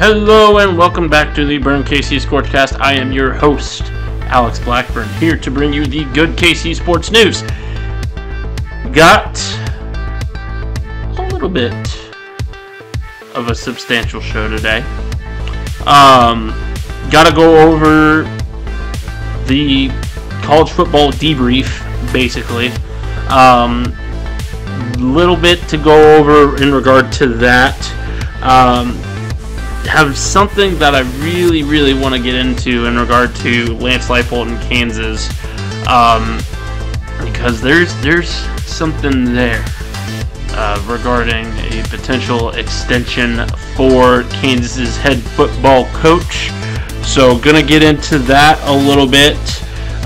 Hello and welcome back to the Burn KC Sportscast. I am your host, Alex Blackburn, here to bring you the good KC sports news. Got a little bit of a substantial show today. Um, gotta go over the college football debrief, basically. Um, little bit to go over in regard to that. Um, have something that I really, really want to get into in regard to Lance Leipold in Kansas, um, because there's there's something there uh, regarding a potential extension for Kansas's head football coach. So gonna get into that a little bit.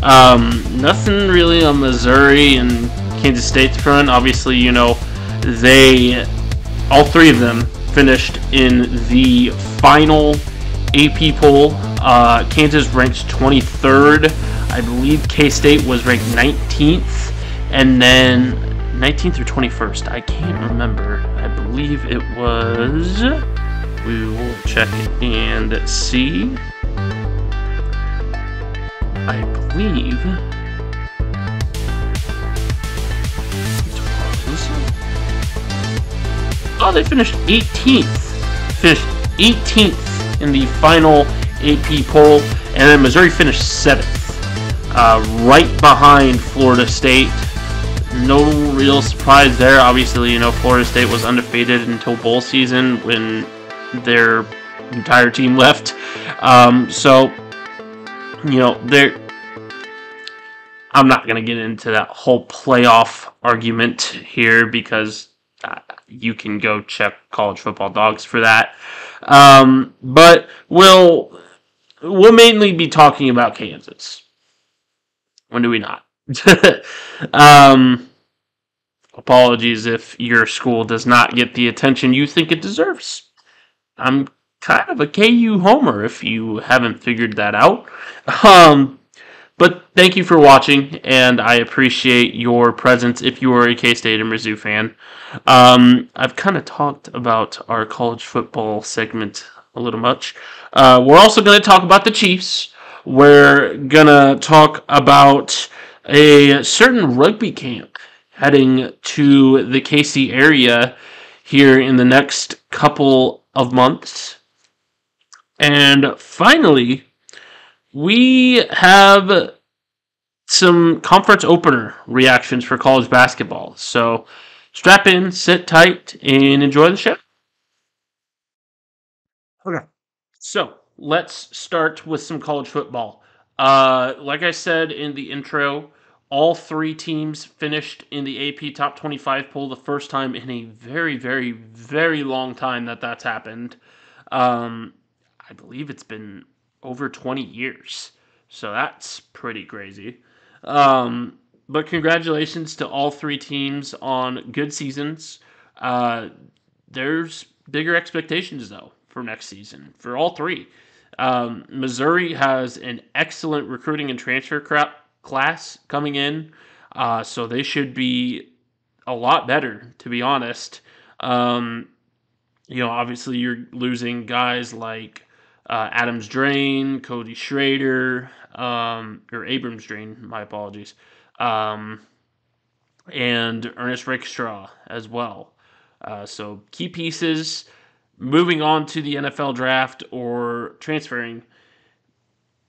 Um, nothing really on Missouri and Kansas State's front. Obviously, you know they all three of them finished in the final AP poll. Uh, Kansas ranked 23rd. I believe K State was ranked 19th, and then 19th or 21st. I can't remember. I believe it was. We will check and see. I believe Oh, they finished 18th. Finished 18th in the final AP poll, and then Missouri finished 7th, uh, right behind Florida State. No real surprise there. Obviously, you know, Florida State was undefeated until bowl season when their entire team left. Um, so, you know, they're. I'm not going to get into that whole playoff argument here because uh, you can go check college football dogs for that. Um, but we'll we'll mainly be talking about Kansas. When do we not? um, apologies if your school does not get the attention you think it deserves. I'm kind of a KU homer if you haven't figured that out. Um, but thank you for watching, and I appreciate your presence if you are a K State and Mizzou fan. Um, I've kind of talked about our college football segment a little much. Uh, we're also going to talk about the Chiefs. We're going to talk about a certain rugby camp heading to the KC area here in the next couple of months. And finally, we have some conference opener reactions for college basketball. So strap in, sit tight, and enjoy the show. Okay. So let's start with some college football. Uh, like I said in the intro, all three teams finished in the AP Top 25 poll the first time in a very, very, very long time that that's happened. Um, I believe it's been over 20 years. So that's pretty crazy. Um, but congratulations to all three teams on good seasons. Uh, there's bigger expectations, though, for next season for all three. Um, Missouri has an excellent recruiting and transfer class coming in, uh, so they should be a lot better, to be honest. Um, you know, obviously, you're losing guys like uh, Adams Drain, Cody Schrader, um, or Abrams-Draine, my apologies, um, and Ennis Rakestraw as well. Uh, so key pieces moving on to the NFL draft or transferring.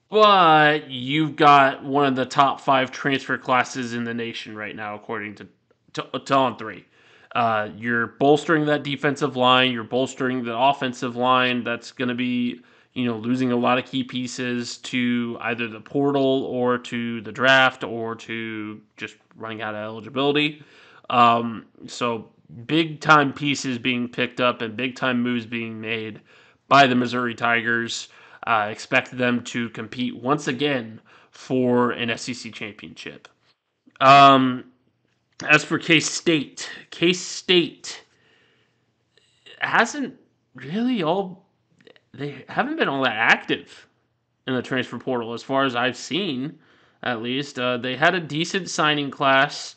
But you've got one of the top five transfer classes in the nation right now, according to to, to on three. Uh, you're bolstering that defensive line. You're bolstering the offensive line. That's going to be you know, losing a lot of key pieces to either the portal or to the draft or to just running out of eligibility. Um, so big time pieces being picked up and big time moves being made by the Missouri Tigers. Uh, expect them to compete once again for an SEC championship. Um, as for K State, K State hasn't really all they haven't been all that active in the transfer portal as far as I've seen, at least. Uh, they had a decent signing class.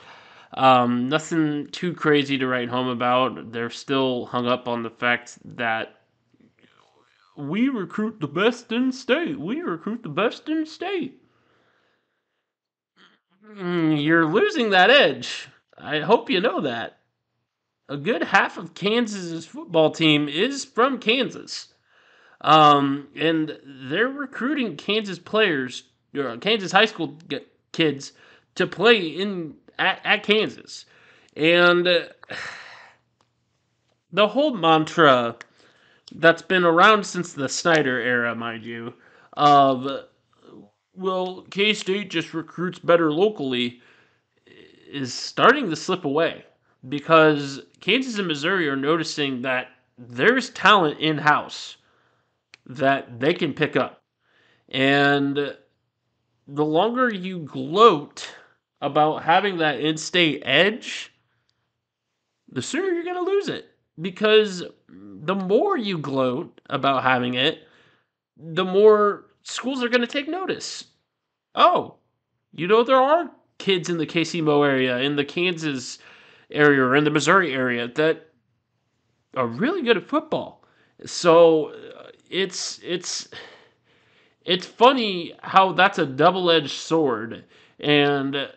Um, nothing too crazy to write home about. They're still hung up on the fact that we recruit the best in state. We recruit the best in state. Mm, you're losing that edge. I hope you know that. A good half of Kansas's football team is from Kansas. Um, and they're recruiting Kansas players, or Kansas high school kids, to play in at, at Kansas. And uh, the whole mantra that's been around since the Snyder era, mind you, of well, K State just recruits better locally is starting to slip away because Kansas and Missouri are noticing that there's talent in house that they can pick up. And the longer you gloat about having that in state edge, the sooner you're going to lose it. Because the more you gloat about having it, the more schools are going to take notice. Oh, you know, there are kids in the KC Mo area, in the Kansas area, or in the Missouri area that are really good at football. So it's it's it's funny how that's a double-edged sword and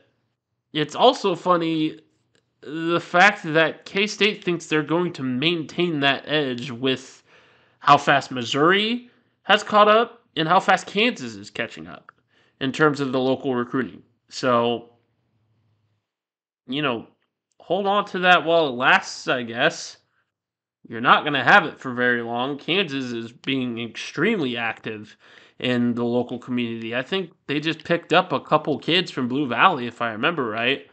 it's also funny the fact that K-State thinks they're going to maintain that edge with how fast Missouri has caught up and how fast Kansas is catching up in terms of the local recruiting. So, you know, hold on to that while it lasts, I guess. You're not going to have it for very long. Kansas is being extremely active in the local community. I think they just picked up a couple kids from Blue Valley, if I remember right.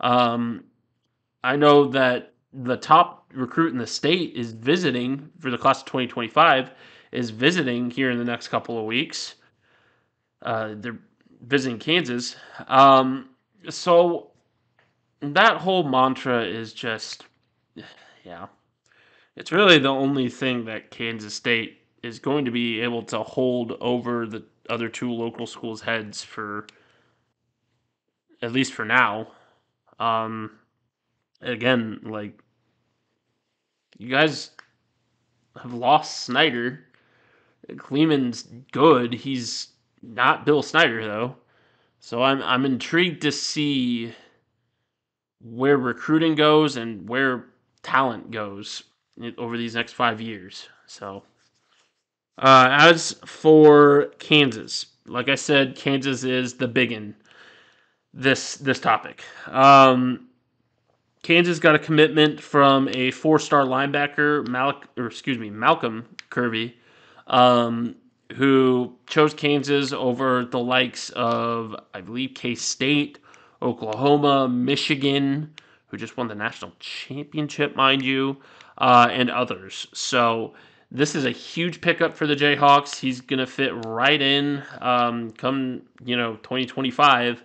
Um, I know that the top recruit in the state is visiting for the class of 2025 is visiting here in the next couple of weeks. Uh, they're visiting Kansas. Um, so that whole mantra is just, yeah, it's really the only thing that Kansas State is going to be able to hold over the other two local schools' heads for at least for now. Um, again, like you guys have lost Snyder. Klieman's good. He's not Bill Snyder though. So I'm I'm intrigued to see where recruiting goes and where talent goes over these next five years. So, uh, as for Kansas, like I said, Kansas is the biggin. This this topic. Um, Kansas got a commitment from a four-star linebacker, Malik, or excuse me, Malcolm Kirby, um, who chose Kansas over the likes of, I believe, K State, Oklahoma, Michigan, who just won the national championship, mind you, uh, and others. So this is a huge pickup for the Jayhawks. He's going to fit right in um, come, you know, 2025.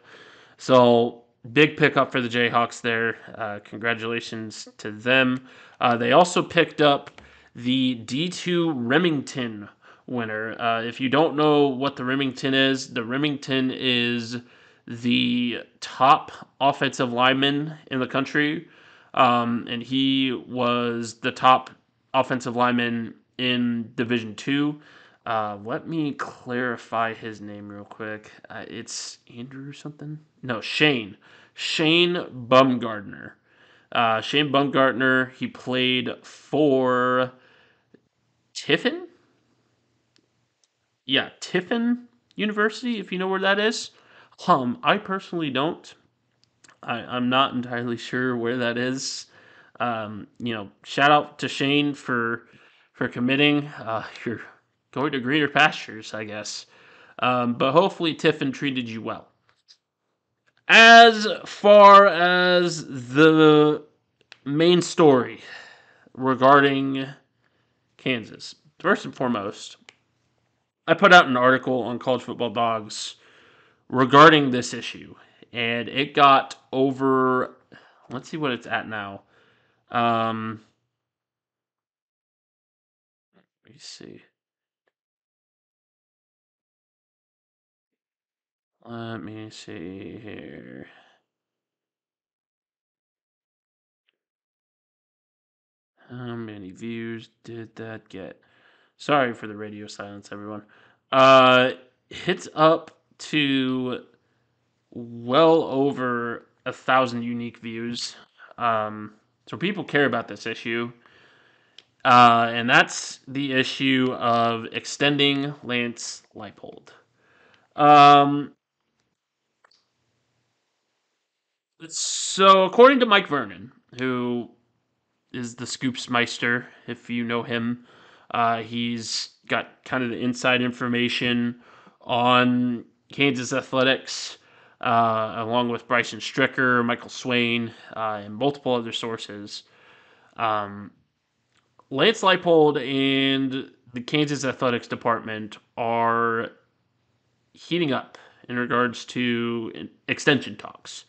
So big pickup for the Jayhawks there. Uh, congratulations to them. Uh, they also picked up the D2 Remington winner. Uh, if you don't know what the Remington is, the Remington is the top offensive lineman in the country, um, and he was the top offensive lineman in Division Two. Uh, let me clarify his name real quick. Uh, it's Andrew something. No, Shane. Shane Bumgardner. Uh, Shane Baumgartner. He played for Tiffin. Yeah, Tiffin University. If you know where that is. Um, I personally don't. I, I'm not entirely sure where that is. Um, you know, shout out to Shane for for committing. Uh, you're going to greener pastures, I guess. Um, but hopefully Tiffin treated you well. As far as the main story regarding Kansas, first and foremost, I put out an article on College Football Dogs regarding this issue, and it got over. Let's see what it's at now. Um, let me see. Let me see here. How many views did that get? Sorry for the radio silence, everyone. Uh, hits up to well over a thousand unique views. Um, so people care about this issue. Uh, and that's the issue of extending Lance Leipold. Um, so, according to Mike Vernon, who is the Scoops Meister, if you know him, uh, he's got kind of the inside information on Kansas athletics, uh, along with Bryson Stricker, Michael Swain, uh, and multiple other sources. Um, Lance Leipold and the Kansas athletics department are heating up in regards to extension talks.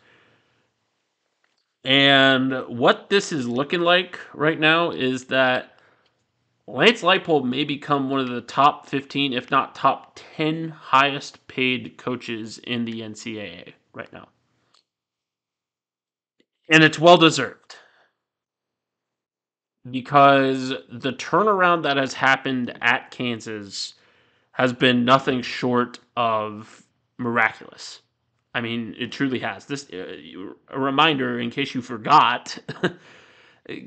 And what this is looking like right now is that Lance Leipold may become one of the top 15, if not top 10 highest paid coaches in the NCAA right now. And it's well deserved because the turnaround that has happened at Kansas has been nothing short of miraculous. I mean, it truly has. This uh, a reminder in case you forgot.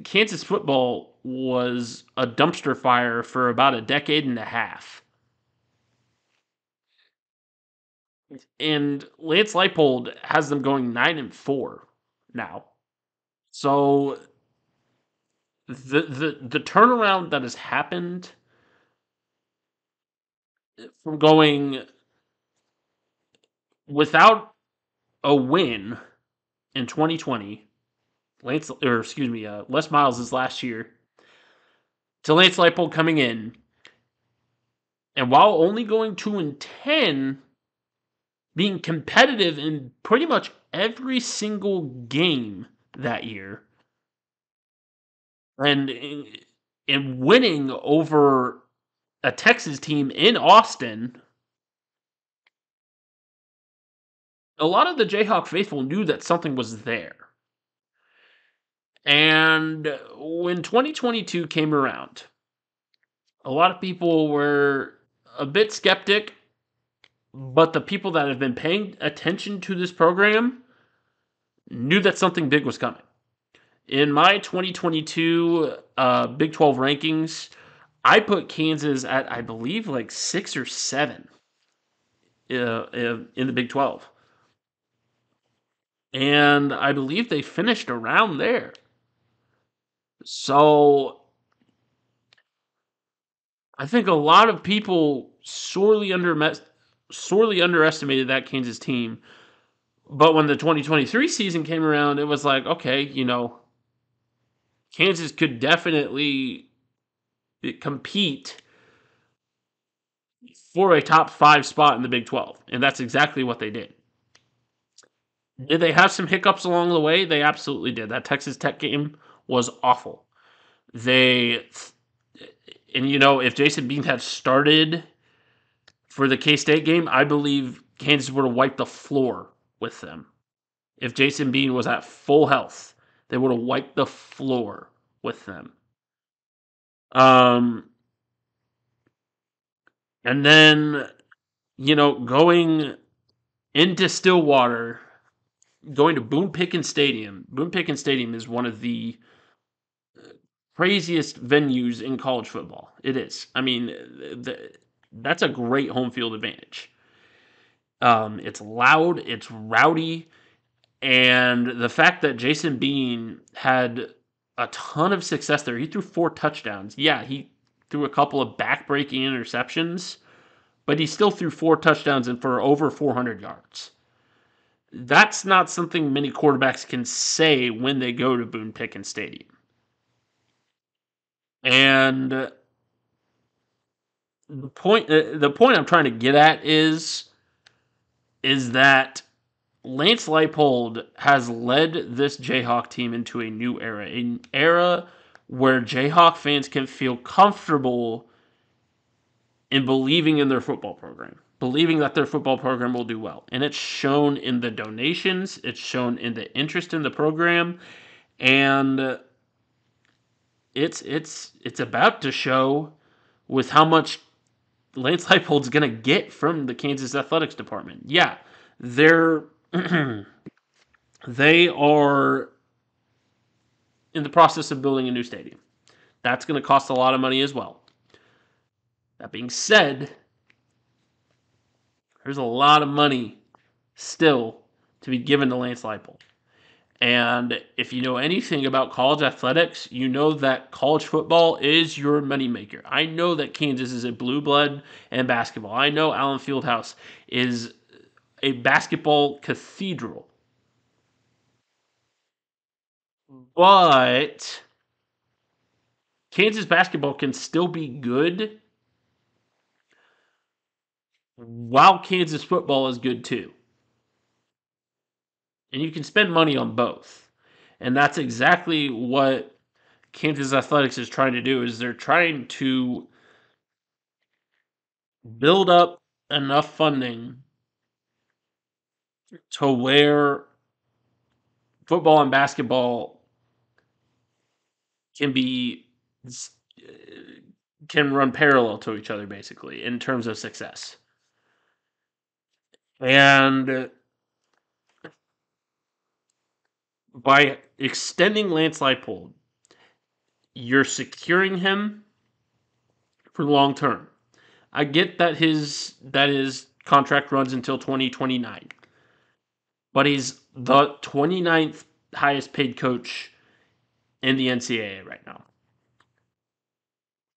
Kansas football was a dumpster fire for about a decade and a half. And Lance Leipold has them going 9 and 4 now. So the the the turnaround that has happened from going without a win in 2020, Lance or excuse me, uh, Les Miles is last year. To Lance Leipold coming in, and while only going two and ten, being competitive in pretty much every single game that year. And and winning over a Texas team in Austin, a lot of the Jayhawk faithful knew that something was there. And when 2022 came around, a lot of people were a bit skeptic, but the people that have been paying attention to this program knew that something big was coming. In my 2022 uh, Big 12 rankings, I put Kansas at, I believe, like six or seven uh, in the Big 12. And I believe they finished around there. So I think a lot of people sorely under sorely underestimated that Kansas team. But when the 2023 season came around, it was like, okay, you know, Kansas could definitely eh, compete for a top five spot in the Big 12. And that's exactly what they did. Did they have some hiccups along the way? They absolutely did. That Texas Tech game was awful. They, and you know, if Jason Bean had started for the K State game, I believe Kansas would have wiped the floor with them. If Jason Bean was at full health, they would have wiped the floor with them. Um, and then, you know, going into Stillwater, going to Boone Pickens Stadium. Boone Pickens Stadium is one of the craziest venues in college football. It is. I mean, the, that's a great home field advantage. Um, it's loud, it's rowdy, and the fact that Jason Bean had a ton of success there, he threw four touchdowns. Yeah, he threw a couple of back-breaking interceptions, but he still threw four touchdowns and for over 400 yards. That's not something many quarterbacks can say when they go to Boone Pickens Stadium. And the point uh, the point I'm trying to get at is is that Lance Leipold has led this Jayhawk team into a new era, an era where Jayhawk fans can feel comfortable in believing in their football program, believing that their football program will do well. And it's shown in the donations, it's shown in the interest in the program, and it's it's it's about to show with how much Lance Leipold's going to get from the Kansas athletics department. Yeah, they're they are in the process of building a new stadium. That's going to cost a lot of money as well. That being said, there's a lot of money still to be given to Lance Leipold. And if you know anything about college athletics, you know that college football is your moneymaker. I know that Kansas is a blue blood in basketball. I know Allen Fieldhouse is a basketball cathedral. But Kansas basketball can still be good while Kansas football is good too. And you can spend money on both. And that's exactly what Kansas Athletics is trying to do is they're trying to build up enough funding to where football and basketball can be uh, can run parallel to each other basically in terms of success. And by extending Lance Leipold, you're securing him for the long term. I get that his that his contract runs until 2029. But he's the 29th highest paid coach in the NCAA right now.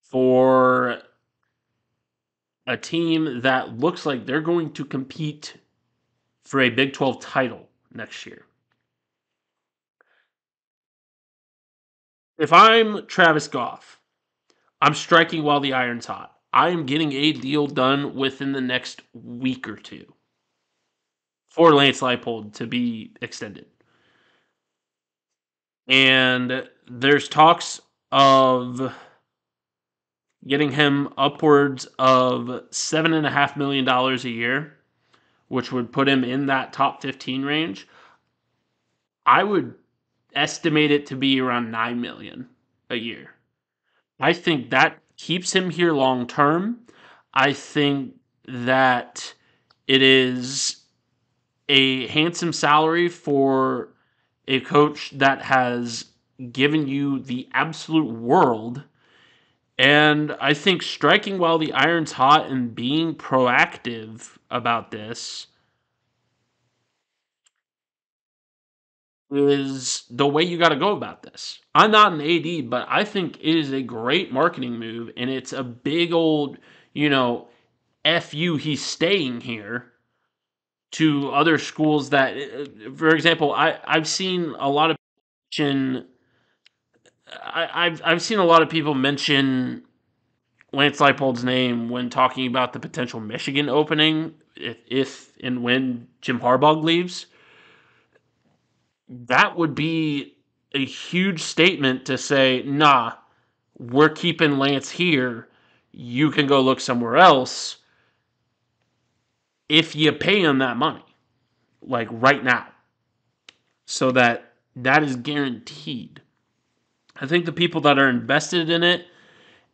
For a team that looks like they're going to compete for a Big 12 title next year. If I'm Travis Goff, I'm striking while the iron's hot. I am getting a deal done within the next week or two for Lance Leipold to be extended. And there's talks of getting him upwards of seven and a half million dollars a year, which would put him in that top 15 range. I would estimate it to be around 9 million a year. I think that keeps him here long term. I think that it is a handsome salary for a coach that has given you the absolute world. And I think striking while the iron's hot and being proactive about this is the way you got to go about this. I'm not an AD, but I think it is a great marketing move and it's a big old, you know, F you, he's staying here to other schools that, uh, for example, I, I've seen a lot of mention, I, I've, I've seen a lot of people mention Lance Leipold's name when talking about the potential Michigan opening if, if and when Jim Harbaugh leaves that would be a huge statement to say, nah, we're keeping Lance here. You can go look somewhere else if you pay him that money, like right now, so that that is guaranteed. I think the people that are invested in it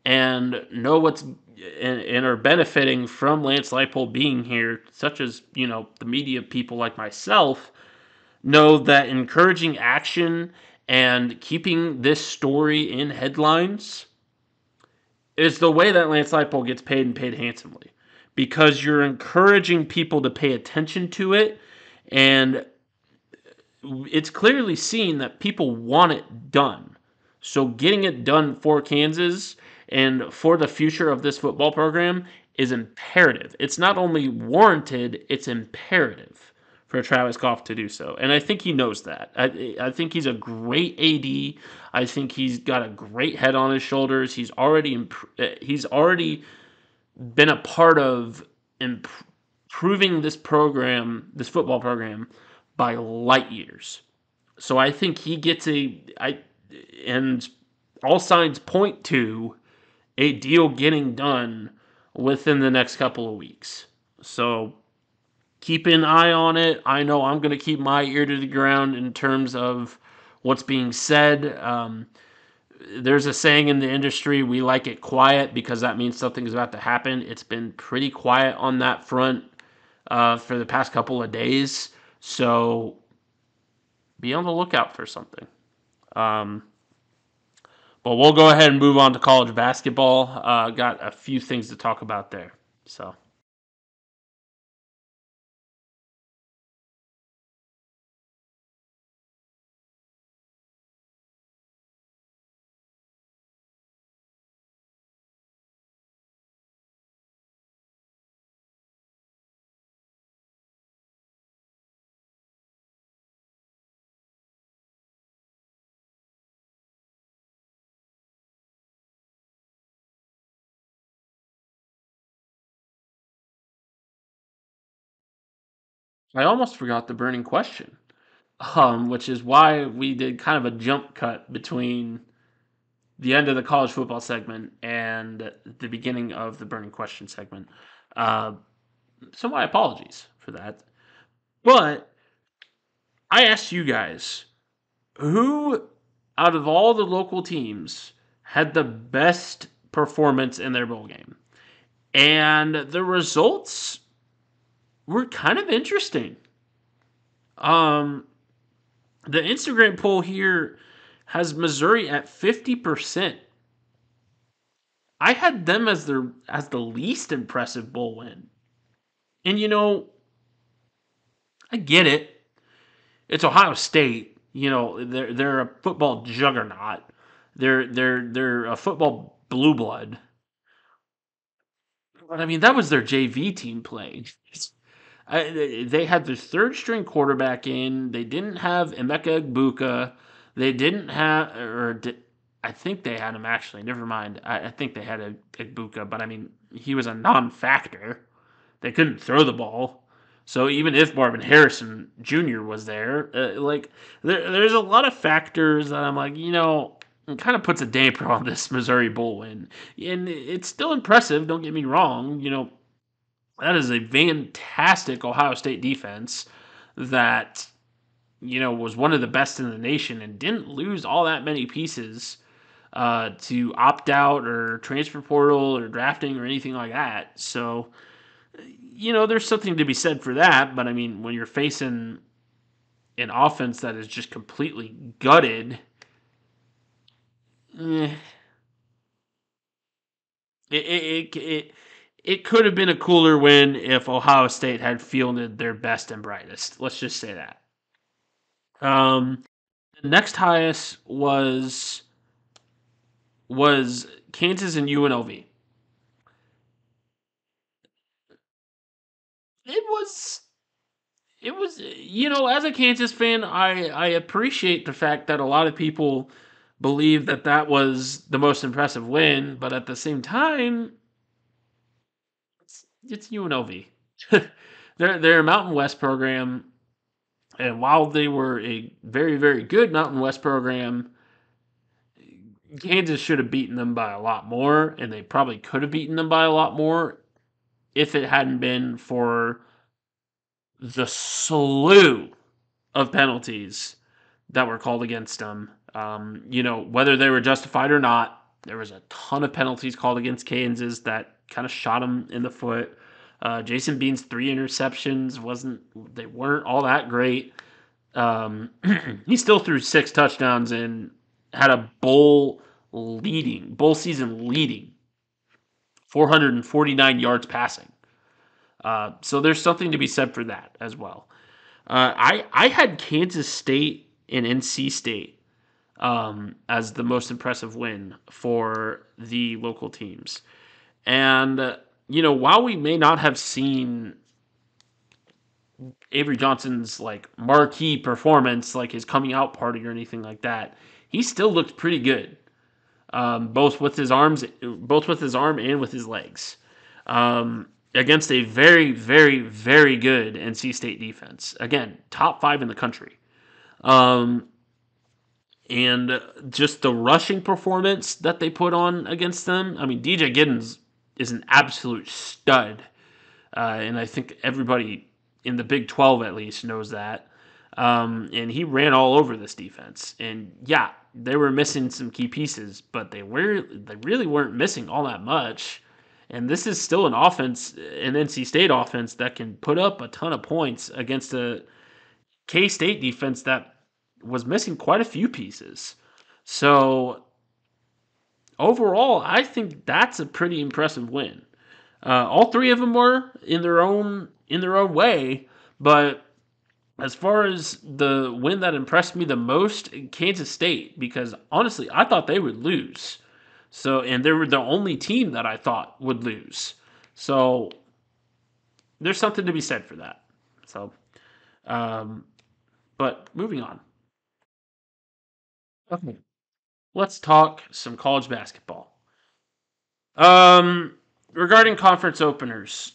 and know what's and, and are benefiting from Lance Leipold being here, such as you know the media people like myself, know that encouraging action and keeping this story in headlines is the way that Lance Leipold gets paid and paid handsomely because you're encouraging people to pay attention to it and it's clearly seen that people want it done. So getting it done for Kansas and for the future of this football program is imperative. It's not only warranted, it's imperative for Travis Goff to do so. And I think he knows that. I, I think he's a great AD. I think he's got a great head on his shoulders. He's already imp- uh, he's already been a part of improving this program, this football program by light years. So I think he gets a I and all signs point to a deal getting done within the next couple of weeks. So keep an eye on it. I know I'm going to keep my ear to the ground in terms of what's being said. Um, there's a saying in the industry we like it quiet because that means something's about to happen. It's been pretty quiet on that front uh, for the past couple of days. So be on the lookout for something. Um, but we'll go ahead and move on to college basketball. Uh, got a few things to talk about there. So. I almost forgot the burning question, um, which is why we did kind of a jump cut between the end of the college football segment and the beginning of the burning question segment. Uh, so my apologies for that. But I asked you guys who out of all the local teams had the best performance in their bowl game. And the results were kind of interesting. Um, the Instagram poll here has Missouri at 50%. I had them as their as the least impressive bowl win. And you know, I get it. It's Ohio State. You know, they're they're a football juggernaut. They're they're they're a football blue blood. But I mean, that was their JV team playing. I, they had their third string quarterback in. They didn't have Emeka Egbuka. They didn't have, or I think they had him actually. Never mind. I, I think they had a Egbuka, but I mean, he was a non-factor. They couldn't throw the ball. So even if Marvin Harrison Jr. was there, uh, like there, there's a lot of factors that I'm like, you know, it kind of puts a damper on this Missouri Bowl win. And it's still impressive. Don't get me wrong. You know, that is a fantastic Ohio State defense that you know was one of the best in the nation and didn't lose all that many pieces uh, to opt out or transfer portal or drafting or anything like that. So you know there's something to be said for that. But I mean when you're facing an offense that is just completely gutted. Eh, it, it, it, it it could have been a cooler win if Ohio State had fielded their best and brightest. Let's just say that. Um, the next highest was was Kansas and UNLV. It was it was you know as a Kansas fan I I appreciate the fact that a lot of people believe that that was the most impressive win, but at the same time it's UNLV. they're they're a Mountain West program, and while they were a very very good Mountain West program, Kansas should have beaten them by a lot more, and they probably could have beaten them by a lot more if it hadn't been for the slew of penalties that were called against them. Um, you know, whether they were justified or not, there was a ton of penalties called against Kansas that kind of shot him in the foot. Uh, Jason Bean's three interceptions wasn't they weren't all that great. Um, he still threw six touchdowns and had a bowl leading bowl season leading 449 yards passing. Uh, so there's something to be said for that as well. Uh, I I had Kansas State and NC State um, as the most impressive win for the local teams. And, uh, you know, while we may not have seen Avery Johnson's like marquee performance, like his coming out party or anything like that, he still looked pretty good. Um, both with his arms, both with his arm and with his legs, um, against a very, very, very good NC State defense. Again, top five in the country. Um, and just the rushing performance that they put on against them. I mean, DJ Giddens is an absolute stud. Uh, and I think everybody in the Big 12 at least knows that. Um, and he ran all over this defense. And yeah, they were missing some key pieces, but they were they really weren't missing all that much. And this is still an offense, an NC State offense that can put up a ton of points against a K State defense that was missing quite a few pieces. So overall, I think that's a pretty impressive win. Uh, all three of them were in their own in their own way, but as far as the win that impressed me the most, Kansas State, because honestly, I thought they would lose. So, and they were the only team that I thought would lose. So, there's something to be said for that. So, um, but moving on. Okay. Let's talk some college basketball. Um, regarding conference openers,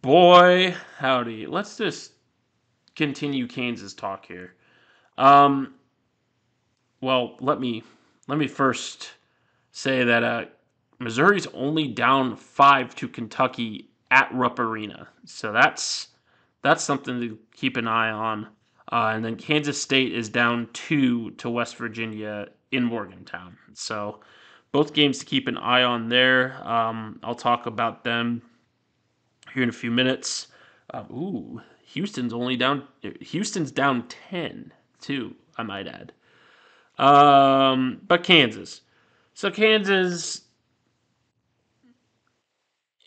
boy, howdy. Let's just continue Kansas talk here. Um, well, let me let me first say that uh, Missouri's only down five to Kentucky at Rupp Arena, so that's that's something to keep an eye on. Uh, and then Kansas State is down two to West Virginia in Morgantown. So both games to keep an eye on there. Um, I'll talk about them here in a few minutes. Uh, ooh, Houston's only down. Houston's down ten too. I might add. Um, but Kansas. So Kansas,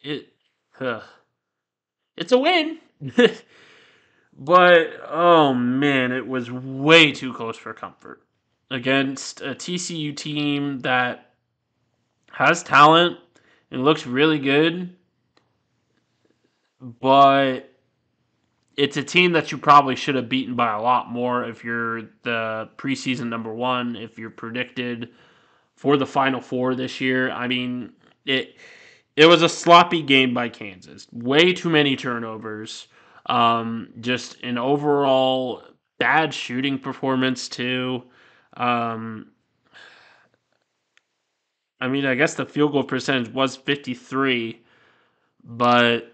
it, uh, it's a win. but oh man, it was way too close for comfort against a TCU team that has talent and looks really good, but it's a team that you probably should have beaten by a lot more if you're the preseason number one, if you're predicted for the Final Four this year. I mean, it it was a sloppy game by Kansas. Way too many turnovers. Um, just an overall bad shooting performance too. Um, I mean, I guess the field goal percentage was 53, but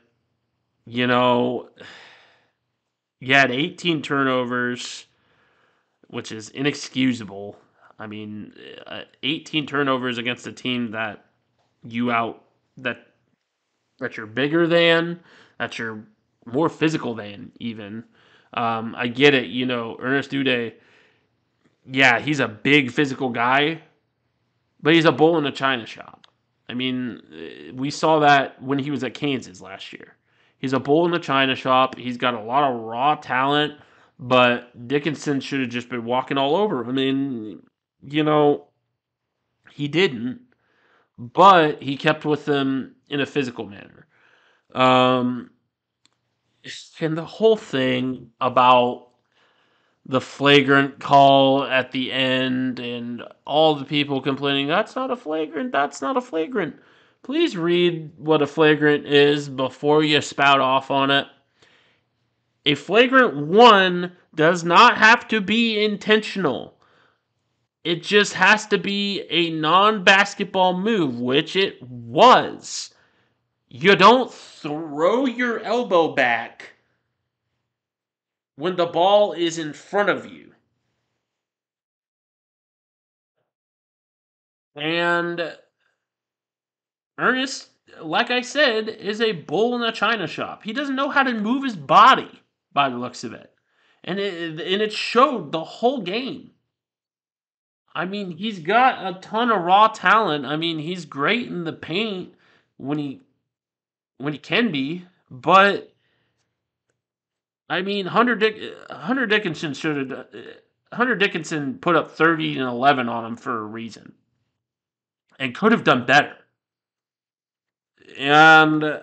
you know you had 18 turnovers, which is inexcusable. I mean, uh, 18 turnovers against a team that you out that that you're bigger than, that you're more physical than even. Um, I get it, you know, Ernest Udeh. Yeah, he's a big physical guy, but he's a bull in a china shop. I mean, uh, we saw that when he was at Kansas last year. He's a bull in the china shop. He's got a lot of raw talent, but Dickinson should have just been walking all over. I mean, you know, he didn't, but he kept with them in a physical manner. Um, and the whole thing about the flagrant call at the end and all the people complaining that's not a flagrant that's not a flagrant please read what a flagrant is before you spout off on it. A flagrant one does not have to be intentional. It just has to be a non basketball move, which it was. You don't throw your elbow back when the ball is in front of you. And Ernest, like I said, is a bull in a china shop. He doesn't know how to move his body by the looks of it. And it, and it showed the whole game. I mean, he's got a ton of raw talent. I mean, he's great in the paint when he when he can be, but I mean, Hunter Dick Hunter Dickinson should have Hunter Dickinson put up 30 and 11 on him for a reason. And could have done better. And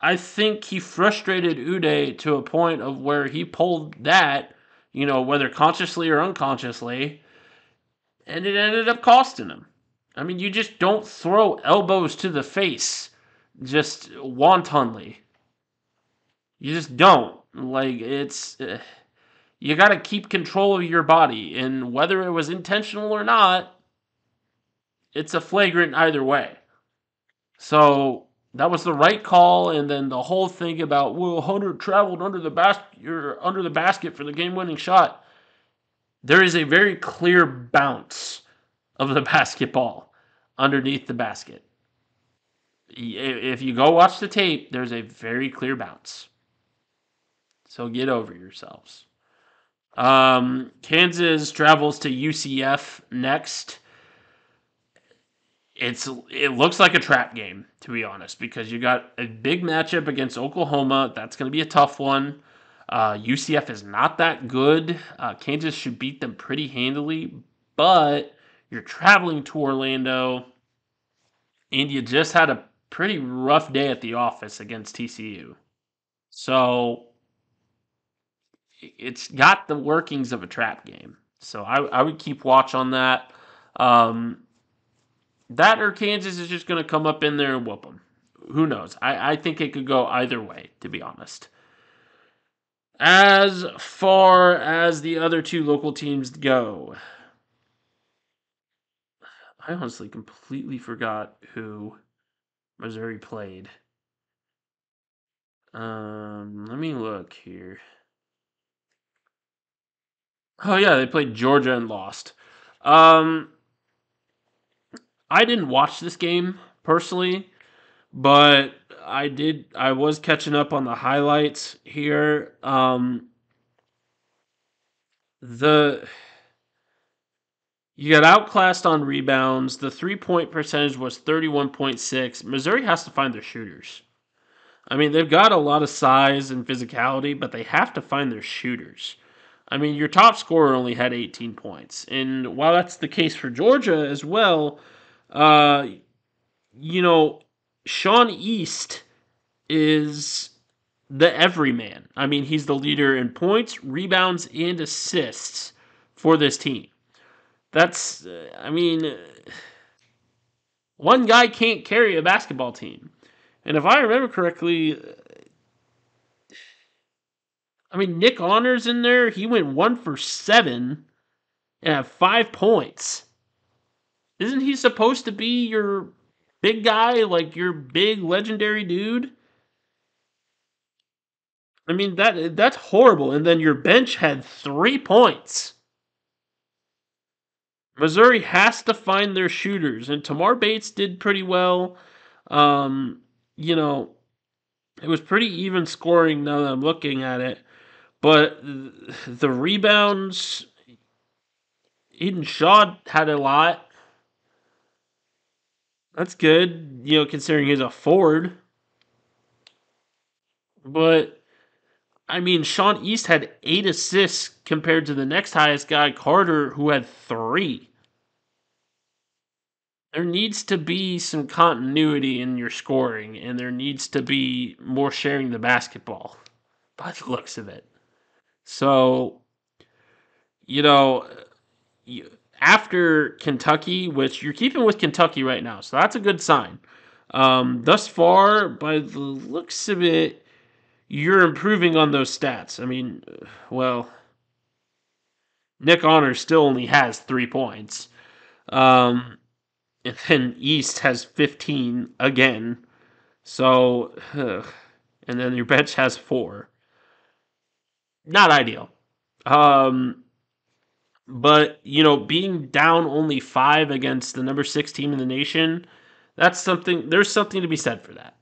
I think he frustrated Udeh to a point of where he pulled that, you know, whether consciously or unconsciously, and it ended up costing him. I mean, you just don't throw elbows to the face just wantonly. You just don't. Like, it's. Uh, you got to keep control of your body, and whether it was intentional or not, it's a flagrant either way. So that was the right call. And then the whole thing about well, Hunter traveled under the basket under the basket for the game winning shot. there is a very clear bounce of the basketball underneath the basket. If you go watch the tape, there's a very clear bounce. So get over yourselves. Um, Kansas travels to UCF next. It's it looks like a trap game to be honest because you got a big matchup against Oklahoma. That's going to be a tough one. Uh, UCF is not that good. Uh, Kansas should beat them pretty handily, but you're traveling to Orlando, and you just had a pretty rough day at the office against TCU. So it's got the workings of a trap game. So I, I would keep watch on that. Um, that or Kansas is just going to come up in there and whoop them. Who knows? I, I think it could go either way, to be honest. As far as the other two local teams go, I honestly completely forgot who Missouri played. Um, let me look here. Oh yeah, they played Georgia and lost. Um, I didn't watch this game personally, but I did. I was catching up on the highlights here. Um, the you got outclassed on rebounds. The three point percentage was thirty one point six. Missouri has to find their shooters. I mean, they've got a lot of size and physicality, but they have to find their shooters. I mean, your top scorer only had 18 points. And while that's the case for Georgia as well, uh, you know, Sean East is the everyman. I mean, he's the leader in points, rebounds, and assists for this team. That's, I mean, one guy can't carry a basketball team. And if I remember correctly, I mean, Nick Honor's in there, he went one for seven and had five points. Isn't he supposed to be your big guy, like your big legendary dude? I mean that that's horrible. And then your bench had three points. Missouri has to find their shooters, and Tamar Bates did pretty well. Um, you know, it was pretty even scoring now that I'm looking at it. But the rebounds, Aidan Shaw had a lot. That's good, you know, considering he's a forward. But I mean, Sean East had eight assists compared to the next highest guy, Carter, who had three. There needs to be some continuity in your scoring, and there needs to be more sharing the basketball by the looks of it. So, you know, after Kentucky, which you're keeping with Kentucky right now, so that's a good sign. Um, thus far, by the looks of it, you're improving on those stats. I mean, well, Nick Honor still only has three points. Um, and then East has 15 again. So, ugh. and then your bench has four not ideal. Um, but you know, being down only five against the number six team in the nation, that's something. There's something to be said for that.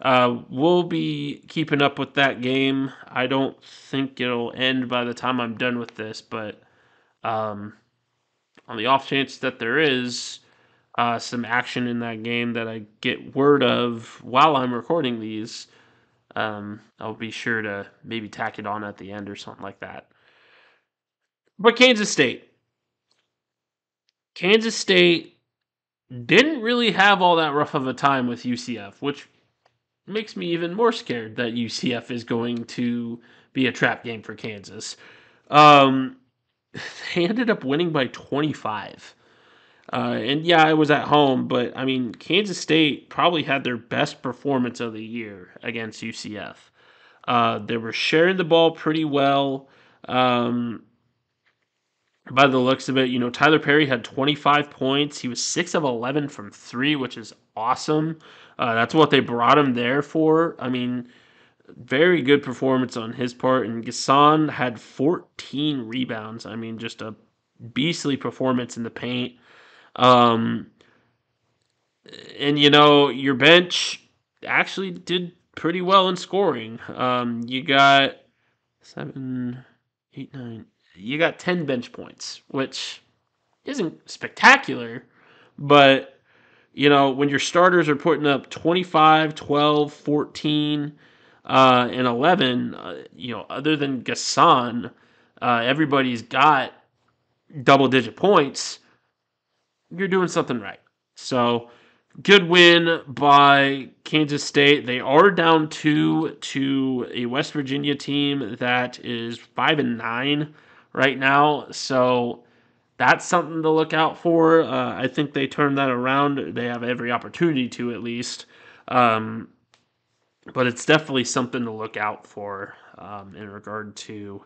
Uh, we'll be keeping up with that game. I don't think it'll end by the time I'm done with this, but um, on the off chance that there is uh, some action in that game that I get word of while I'm recording these, um, I'll be sure to maybe tack it on at the end or something like that. But Kansas State. Kansas State didn't really have all that rough of a time with UCF, which makes me even more scared that UCF is going to be a trap game for Kansas. Um, they ended up winning by 25. Uh, and yeah, I was at home, but I mean, Kansas State probably had their best performance of the year against UCF. Uh, they were sharing the ball pretty well. Um, by the looks of it, you know, Tylor Perry had 25 points. He was 6 of 11 from three, which is awesome. Uh, that's what they brought him there for. I mean, very good performance on his part, and N'Guessan had 14 rebounds. I mean, just a beastly performance in the paint. Um, and you know, your bench actually did pretty well in scoring. Um, you got seven, eight, nine. You got 10 bench points, which isn't spectacular, but you know, when your starters are putting up 25, 12, 14, uh, and 11, uh, you know, other than N'Guessan, uh, everybody's got double digit points. You're doing something right. So, good win by Kansas State. They are down two to a West Virginia team that is five and nine right now. So, that's something to look out for. Uh, I think they turn that around. They have every opportunity to, at least. Um, but it's definitely something to look out for um, in regard to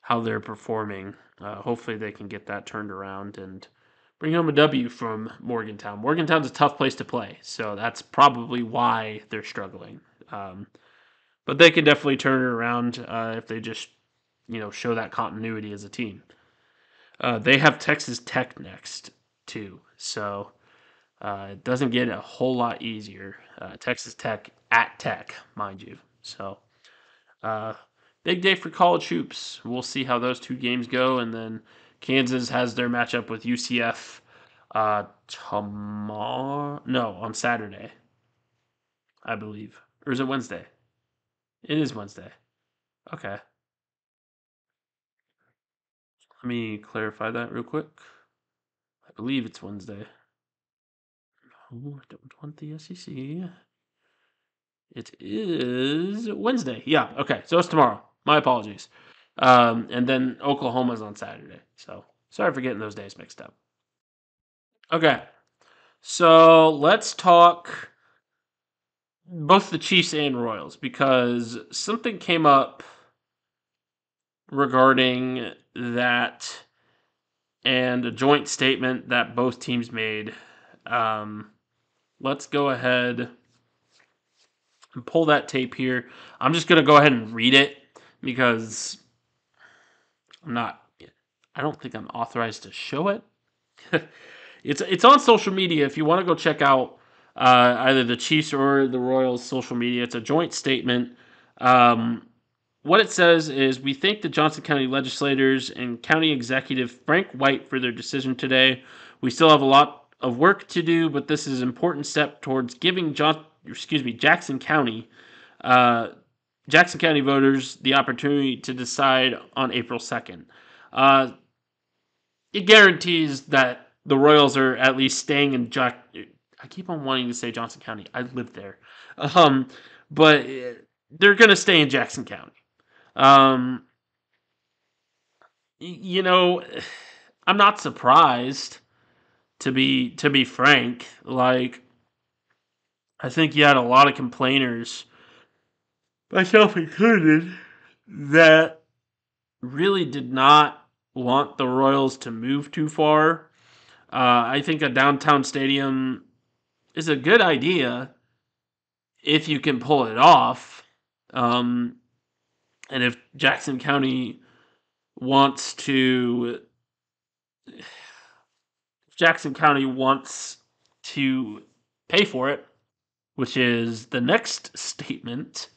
how they're performing. Uh, hopefully, they can get that turned around and bring home a W from Morgantown. Morgantown's a tough place to play, so that's probably why they're struggling. Um, but they can definitely turn it around uh, if they just, you know, show that continuity as a team. Uh, they have Texas Tech next too, so uh, it doesn't get a whole lot easier. Uh, Texas Tech at Tech, mind you. So uh, big day for college hoops. We'll see how those two games go, and then Kansas has their matchup with UCF uh, tomorrow. No, on Saturday, I believe, or is it Wednesday? It is Wednesday. Okay. Let me clarify that real quick. I believe it's Wednesday. No, I don't want the SEC. It is Wednesday. Yeah, okay. So it's tomorrow. My apologies. Um, and then Oklahoma's on Saturday. So sorry for getting those days mixed up. Okay. So let's talk both the Chiefs and Royals because something came up regarding that and a joint statement that both teams made. Um, let's go ahead and pull that tape here. I'm just going to go ahead and read it because I'm not, I don't think I'm authorized to show it. it's, it's on social media. If you want to go check out uh, either the Chiefs or the Royals' social media, it's a joint statement. Um, what it says is we thank the Johnson County legislators and county executive Frank White for their decision today. We still have a lot of work to do, but this is an important step towards giving John, excuse me, Jackson County, uh, Jackson County voters the opportunity to decide on April second. Uh, it guarantees that the Royals are at least staying in Jack. I keep on wanting to say Johnson County. I live there, um, but they're going to stay in Jackson County. Um, you know, I'm not surprised to be to be frank. Like, I think you had a lot of complainers, myself included, that really did not want the Royals to move too far. Uh, I think a downtown stadium is a good idea if you can pull it off. Um, and if Jackson County wants to Jackson County wants to pay for it, which is the next statement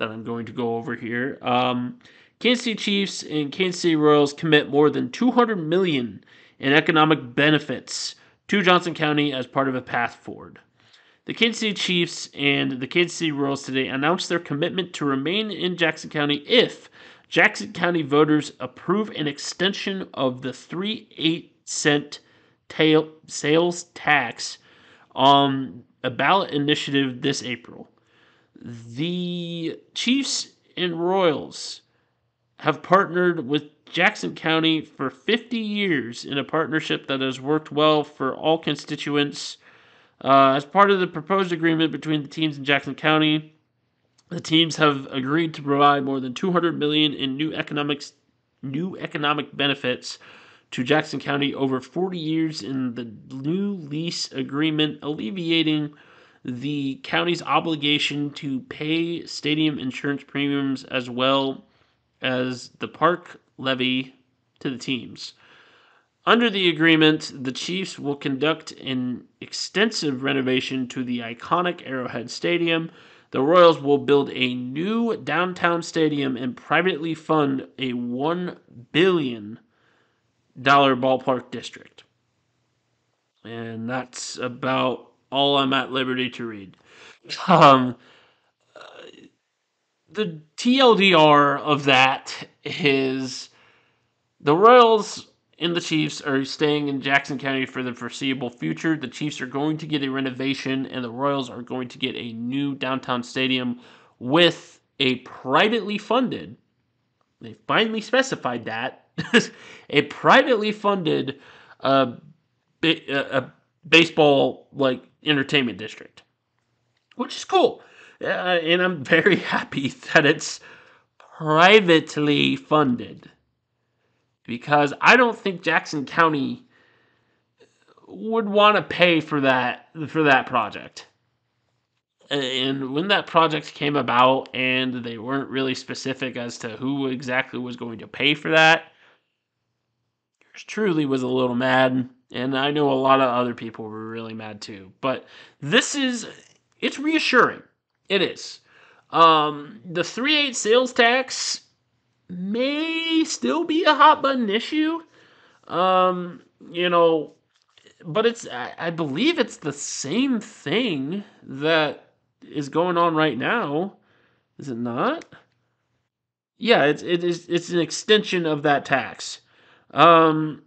that I'm going to go over here. Um, Kansas City Chiefs and Kansas City Royals commit more than 200 million in economic benefits to Johnson County as part of a path forward. The Kansas City Chiefs and the Kansas City Royals today announced their commitment to remain in Jackson County if Jackson County voters approve an extension of the 3 8 cent tail sales tax on a ballot initiative this April. The Chiefs and Royals have partnered with Jackson County for 50 years in a partnership that has worked well for all constituents. Uh, as part of the proposed agreement between the teams in Jackson County, the teams have agreed to provide more than 200 million in new economics, new economic benefits to Jackson County over 40 years in the new lease agreement, alleviating the county's obligation to pay stadium insurance premiums as well as the park levy to the teams. Under the agreement, the Chiefs will conduct an extensive renovation to the iconic Arrowhead Stadium. The Royals will build a new downtown stadium and privately fund a $1 billion ballpark district. And that's about all I'm at liberty to read. Um, uh, the TLDR of that is the Royals and the Chiefs are staying in Jackson County for the foreseeable future. The Chiefs are going to get a renovation, and the Royals are going to get a new downtown stadium with a privately funded, they finally specified that, a privately funded uh, a baseball like entertainment district, which is cool. Uh, and I'm very happy that it's privately funded because I don't think Jackson County would want to pay for that for that project. And when that project came about and they weren't really specific as to who exactly was going to pay for that, truly was a little mad and I know a lot of other people were really mad too. But this is it's reassuring. It is. Um, the 3 8 sales tax may still be a hot button issue. Um, you know, but it's I, I believe it's the same thing that is going on right now. Is it not? Yeah, it's it is it's an extension of that tax. Um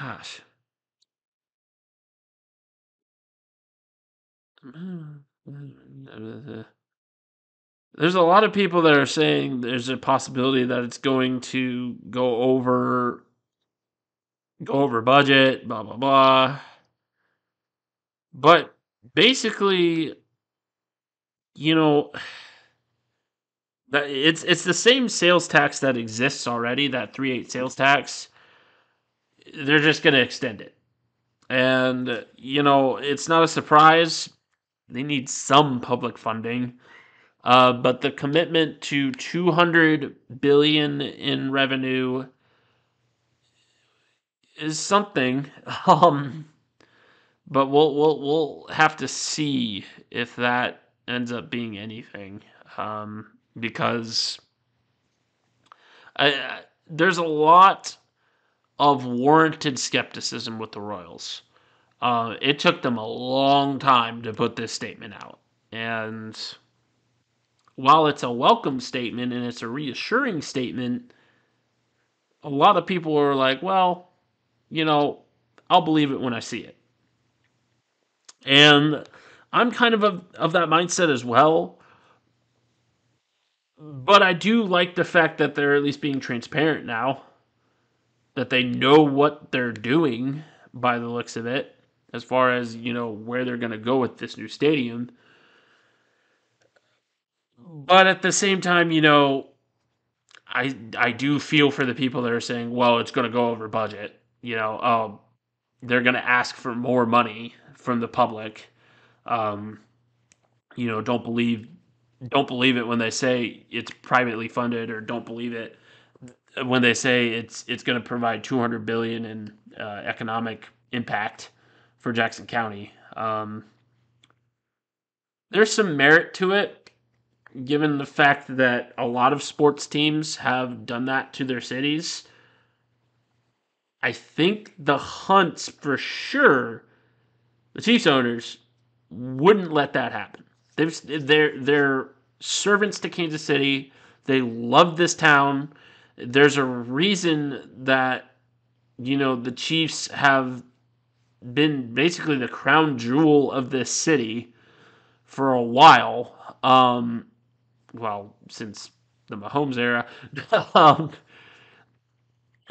Gosh. There's a lot of people that are saying there's a possibility that it's going to go over go over budget, blah blah blah. But basically, you know, that it's it's the same sales tax that exists already, that 3/8 sales tax they're just going to extend it. And, you know, it's not a surprise. They need some public funding. Uh, but the commitment to 200 billion in revenue is something. Um, but we'll we'll we'll have to see if that ends up being anything. Um, because I, there's a lot of warranted skepticism with the Royals. Uh, it took them a long time to put this statement out. And while it's a welcome statement and it's a reassuring statement, a lot of people are like, well, you know, I'll believe it when I see it. And I'm kind of of, of that mindset as well. But I do like the fact that they're at least being transparent now that they know what they're doing by the looks of it, as far as you know where they're going to go with this new stadium. But at the same time, you know, I I do feel for the people that are saying, well, it's going to go over budget. You know, um, they're going to ask for more money from the public. Um, you know, don't believe don't believe it when they say it's privately funded, or don't believe it when they say it's it's going to provide 200 billion in uh, economic impact for Jackson County. Um, there's some merit to it, given the fact that a lot of sports teams have done that to their cities. I think the Hunts, for sure, the Chiefs owners wouldn't let that happen. They've, they're they're servants to Kansas City. They love this town there's a reason that you know the Chiefs have been basically the crown jewel of this city for a while. Um, well, since the Mahomes era, um,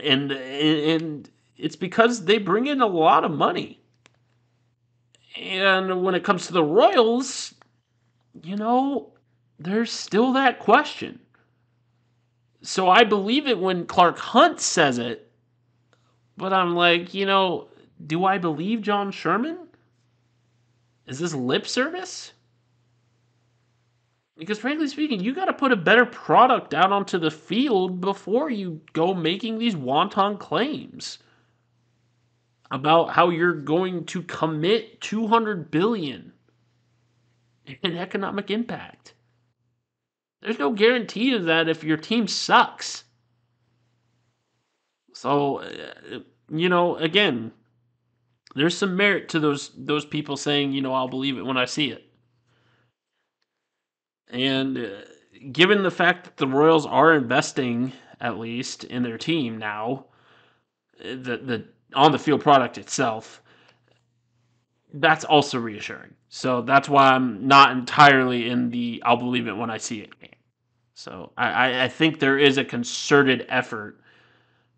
and and it's because they bring in a lot of money. And when it comes to the Royals, you know, there's still that question so I believe it when Clark Hunt says it, but I'm like, you know, do I believe John Sherman? Is this lip service? Because frankly speaking, you got to put a better product out onto the field before you go making these wanton claims about how you're going to commit 200 billion in economic impact. There's no guarantee of that if your team sucks. So, uh, you know, again, there's some merit to those those people saying, you know, I'll believe it when I see it. And uh, given the fact that the Royals are investing at least in their team now, uh, the the on the field product itself, that's also reassuring. So that's why I'm not entirely in the I'll believe it when I see it game. So I, I think there is a concerted effort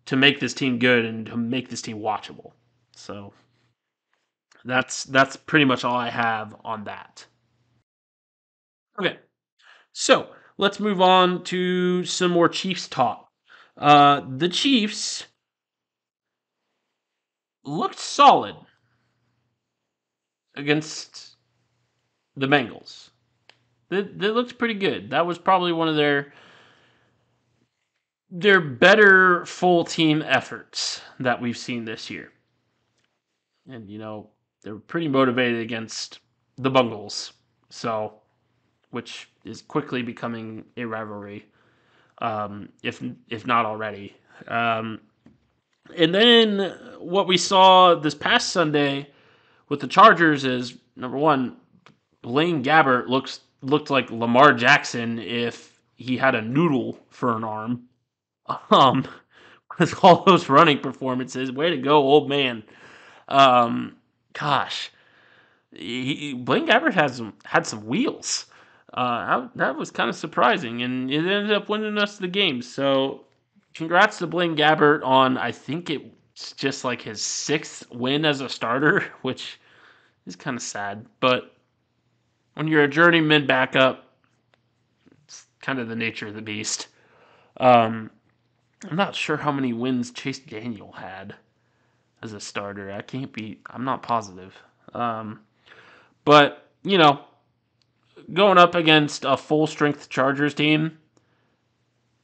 to make this team good and to make this team watchable. So that's that's pretty much all I have on that. Okay. So let's move on to some more Chiefs talk. Uh, the Chiefs looked solid against the Bengals. They, they looked pretty good. That was probably one of their their better full team efforts that we've seen this year. And you know, they're pretty motivated against the Bungles. So which is quickly becoming a rivalry, um, if if not already. Um, and then what we saw this past Sunday with the Chargers is number one, Blaine Gabbert looks looked like Lamar Jackson if he had a noodle for an arm. Um, with all those running performances, way to go, old man. Um, gosh, he, Blaine Gabbert has some had some wheels. Uh, that was kind of surprising, and it ended up winning us the game. So, congrats to Blaine Gabbert on I think it's just like his sixth win as a starter, which is kind of sad. But when you're a journeyman backup, it's kind of the nature of the beast. Um, I'm not sure how many wins Chase Daniel had as a starter. I can't be. I'm not positive. Um, but you know, going up against a full strength Chargers team,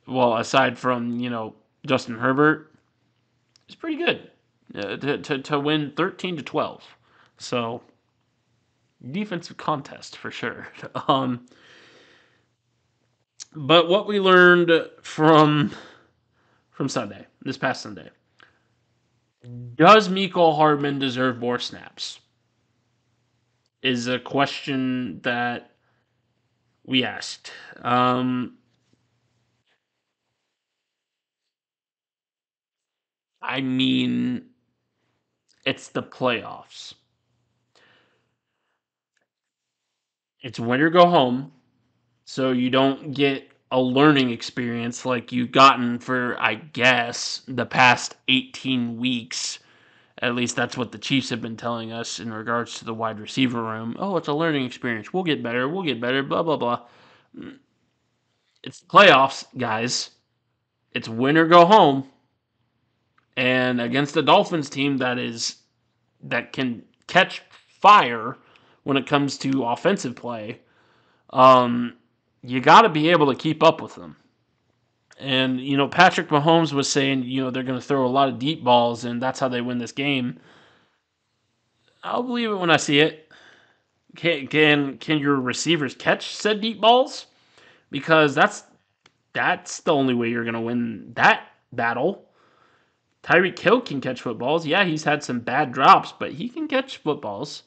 well, aside from, you know, Justin Herbert, it's pretty good uh, to, to, to win 13 to 12. So, defensive contest for sure. Um, but what we learned from from Sunday, this past Sunday, does Mecole Hardman deserve more snaps? Is a question that we asked. Um, I mean, it's the playoffs. It's winter go home, so you don't get a learning experience like you've gotten for, I guess, the past 18 weeks. At least that's what the Chiefs have been telling us in regards to the wide receiver room. Oh, it's a learning experience. We'll get better. We'll get better. Blah, blah, blah. It's playoffs, guys. It's win or go home. And against the Dolphins team that is that can catch fire when it comes to offensive play, um, you got to be able to keep up with them. And, you know, Patrick Mahomes was saying, you know, they're going to throw a lot of deep balls and that's how they win this game. I'll believe it when I see it. Can can can your receivers catch said deep balls? Because that's that's the only way you're going to win that battle. Tyreek Hill can catch footballs. Yeah, he's had some bad drops, but he can catch footballs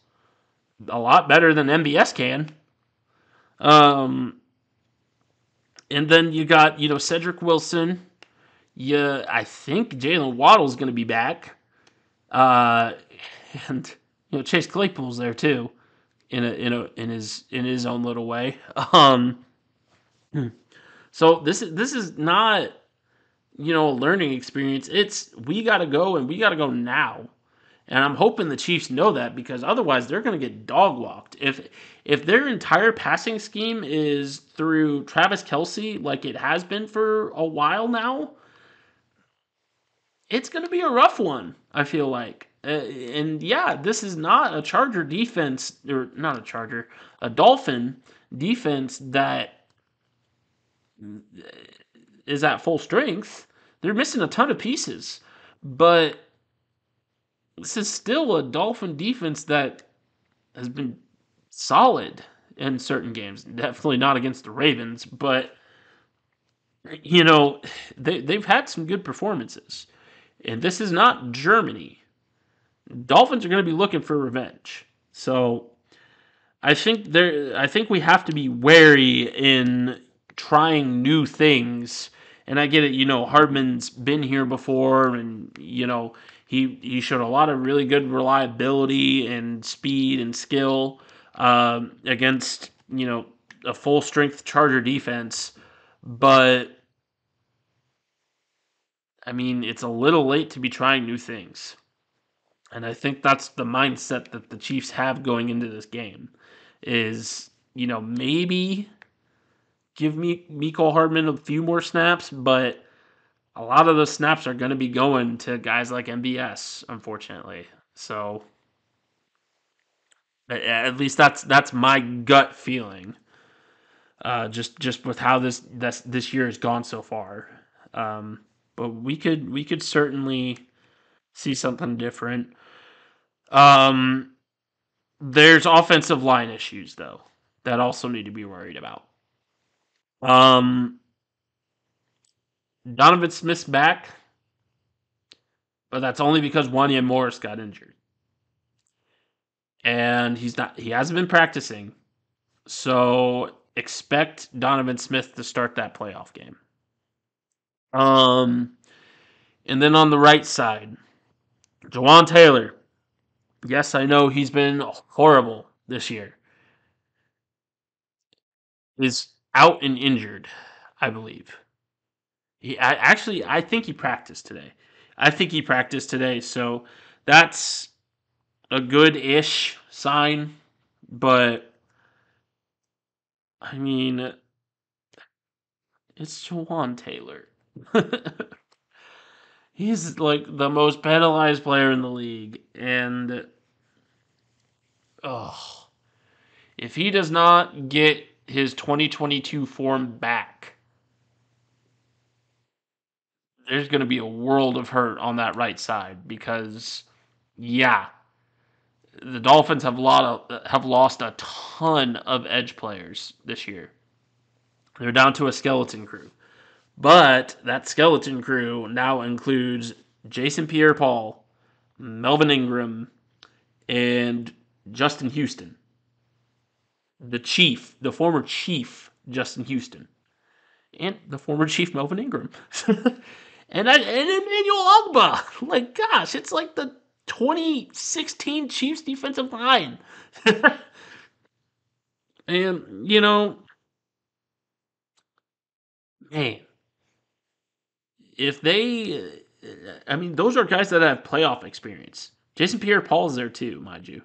a lot better than MVS can. Um, and then you got, you know, Cedric Wilson. Yeah, I think Jaylen Waddle's going to be back. Uh, and you know Chase Claypool's there too, in a in a in his in his own little way. Um, so this is this is not you know a learning experience. It's we got to go and we got to go now. And I'm hoping the Chiefs know that because otherwise they're going to get dog walked. If if their entire passing scheme is through Travis Kelce, like it has been for a while now, it's going to be a rough one. I feel like Uh, and yeah, this is not a Charger defense, or not a Charger, a Dolphin defense that is at full strength. They're missing a ton of pieces, but this is still a Dolphin defense that has been solid in certain games. Definitely not against the Ravens, but you know, they they've had some good performances. And this is not Germany. Dolphins are going to be looking for revenge. So I think there I think we have to be wary in trying new things. And I get it, you know, Hardman's been here before and you know, he he showed a lot of really good reliability and speed and skill um, against, you know, a full strength Charger defense, but I mean, it's a little late to be trying new things. And I think that's the mindset that the Chiefs have going into this game is, you know, maybe give me Mecole Hardman a few more snaps, but a lot of those snaps are going to be going to guys like MVS, unfortunately. So at least that's that's my gut feeling. Uh, just just with how this this this year has gone so far. Um, but we could we could certainly see something different. Um, there's offensive line issues though that also need to be worried about. Um, Donovan Smith's back, but that's only because Wanya Morris got injured, and he's not. He hasn't been practicing, so expect Donovan Smith to start that playoff game. Um, and then on the right side, Jawaan Taylor. Yes, I know he's been horrible this year. Is out and injured, I believe. He I, actually, I think he practiced today. I think he practiced today, so that's a good-ish sign. But I mean, it's Jawaan Taylor. He's like the most penalized player in the league, and oh, if he does not get his 2022 form back, there's going to be a world of hurt on that right side because, yeah, the Dolphins have a lot of, have lost a ton of edge players this year. They're down to a skeleton crew. But that skeleton crew now includes Jason Pierre Paul, Melvin Ingram, and Justin Houston. The chief, the former chief Justin Houston, and the former chief Melvin Ingram. and, I, and Emmanuel Ogbah. Like, gosh, it's like the 2016 Chiefs defensive line. and, you know, man, if they, I mean, those are guys that have playoff experience. Jason Pierre Paul is there too, mind you.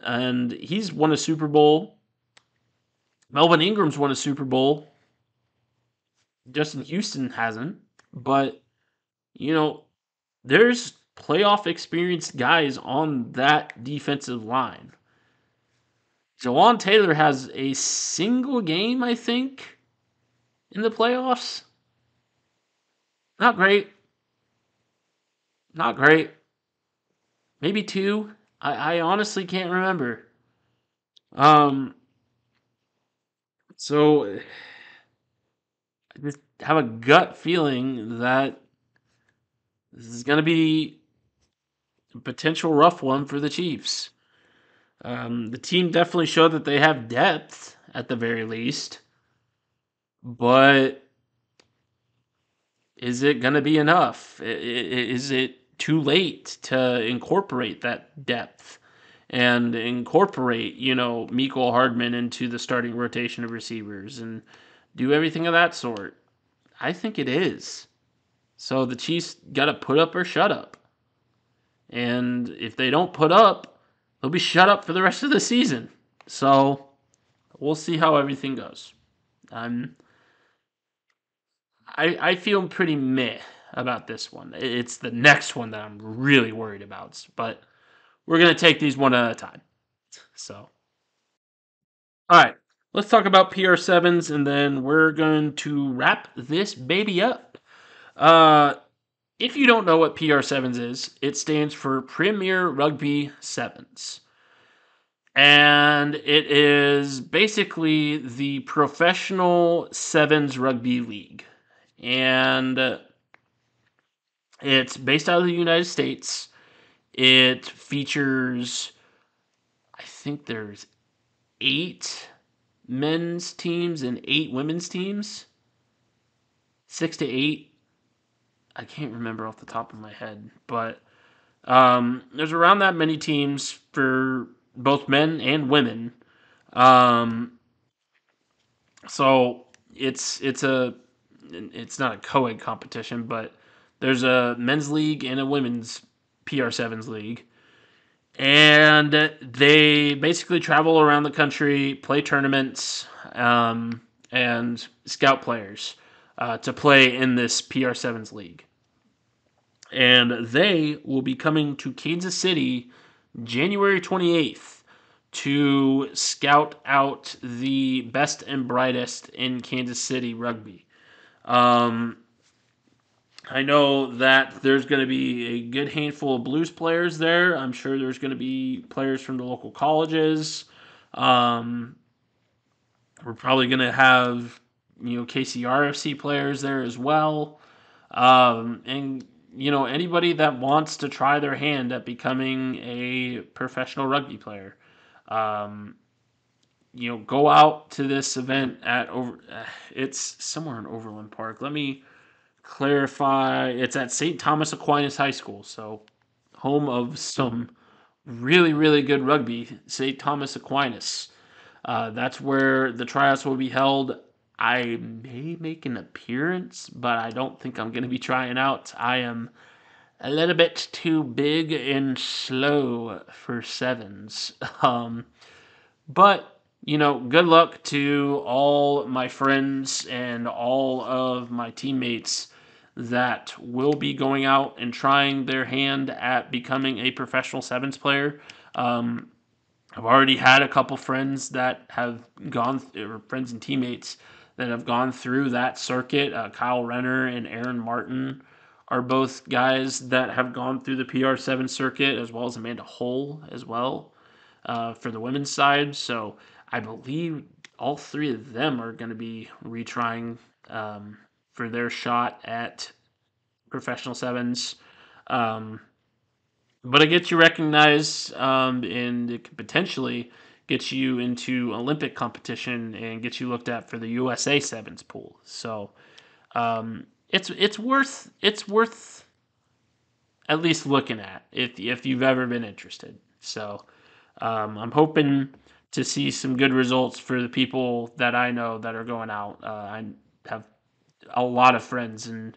And he's won a Super Bowl. Melvin Ingram's won a Super Bowl. Justin Houston hasn't. But, you know, there's playoff experienced guys on that defensive line. Jawaan Taylor has a single game, I think, in the playoffs. Not great. Not great. Maybe two. I, I honestly can't remember. Um. So have a gut feeling that this is going to be a potential rough one for the Chiefs. Um, the team definitely showed that they have depth at the very least, but is it going to be enough? Is it too late to incorporate that depth and incorporate, you know, Mecole Hardman into the starting rotation of receivers and do everything of that sort? I think it is. So the Chiefs got to put up or shut up. And if they don't put up, they'll be shut up for the rest of the season. So we'll see how everything goes. I'm I, I feel pretty meh about this one. It's the next one that I'm really worried about. But we're going to take these one at a time. So, all right, let's talk about PR7s and then we're going to wrap this baby up. Uh, if you don't know what PR7s is, it stands for Premier Rugby Sevens. And it is basically the professional sevens rugby league. And it's based out of the United States. It features, I think there's eight men's teams and eight women's teams. Six to eight. I can't remember off the top of my head, but um, there's around that many teams for both men and women. Um, so it's it's a it's not a co-ed competition, but there's a men's league and a women's PR7s league. And they basically travel around the country, play tournaments, um, and scout players uh, to play in this PR7s league. And they will be coming to Kansas City January 28th to scout out the best and brightest in Kansas City rugby. Um, I know that there's going to be a good handful of blues players there. I'm sure there's going to be players from the local colleges. Um, we're probably going to have you know KCRFC players there as well, um, and you know anybody that wants to try their hand at becoming a professional rugby player. Um, you know, go out to this event at over. It's somewhere in Overland Park. Let me clarify. It's at St. Thomas Aquinas High School, so home of some really, really good rugby. St. Thomas Aquinas. Uh, that's where the tryouts will be held. I may make an appearance, but I don't think I'm going to be trying out. I am a little bit too big and slow for sevens. Um, but you know, good luck to all my friends and all of my teammates that will be going out and trying their hand at becoming a professional sevens player. Um, I've already had a couple friends that have gone, or friends and teammates that have gone through that circuit. Uh, Kyle Renner and Aaron Martin are both guys that have gone through the PR7 circuit, as well as Amanda Hull as well uh, for the women's side. So I believe all three of them are going to be retrying um, for their shot at professional sevens. Um, but it gets you recognized um, and it could potentially get you into Olympic competition and get you looked at for the USA sevens pool. So um, it's it's worth it's worth at least looking at if if you've ever been interested. So um, I'm hoping to see some good results for the people that I know that are going out. Uh, I have a lot of friends and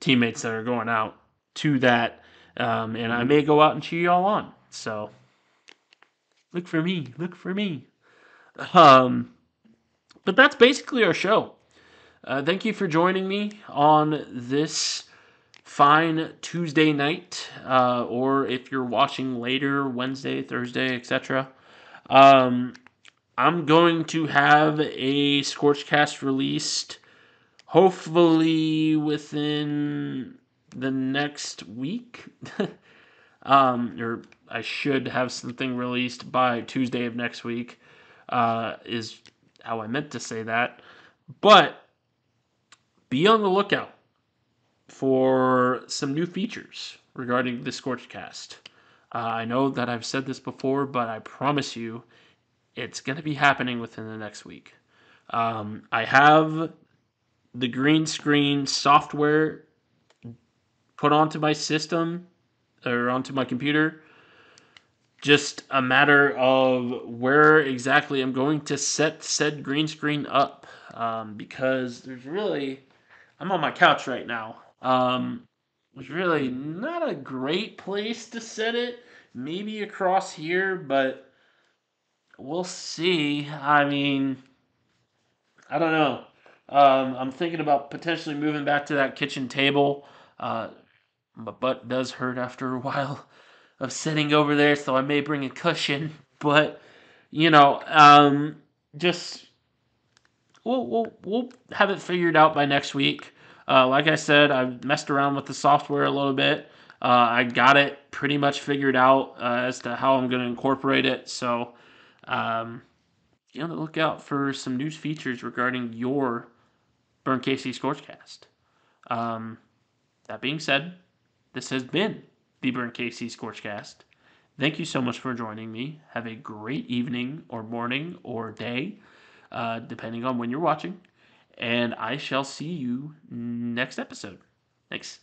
teammates that are going out to that, um, and I may go out and cheer y'all on. So look for me, look for me. Um, but that's basically our show. Uh, thank you for joining me on this fine Tuesday night, uh, or if you're watching later, Wednesday, Thursday, etc. Um, I'm going to have a Scorchcast released hopefully within the next week. um, or I should have something released by Tuesday of next week, uh, is how I meant to say that. But be on the lookout for some new features regarding the Scorchcast. Uh, I know that I've said this before, but I promise you it's going to be happening within the next week. Um, I have the green screen software put onto my system or onto my computer. Just a matter of where exactly I'm going to set said green screen up um, because there's really, I'm on my couch right now. Um, there's really not a great place to set it. Maybe across here, but we'll see. I mean, I don't know. Um, I'm thinking about potentially moving back to that kitchen table Uh, my butt does hurt after a while of sitting over there, so I may bring a cushion. But you know, um, just we'll we'll we'll have it figured out by next week. Uh, like I said, I've messed around with the software a little bit. Uh, I got it pretty much figured out uh, as to how I'm going to incorporate it. So, um, be on the lookout for some new features regarding your Burn KC Scorchcast. Um, that being said, this has been the Burn KC Scorchcast. Thank you so much for joining me. Have a great evening or morning or day, uh, depending on when you're watching. And I shall see you next episode. Thanks.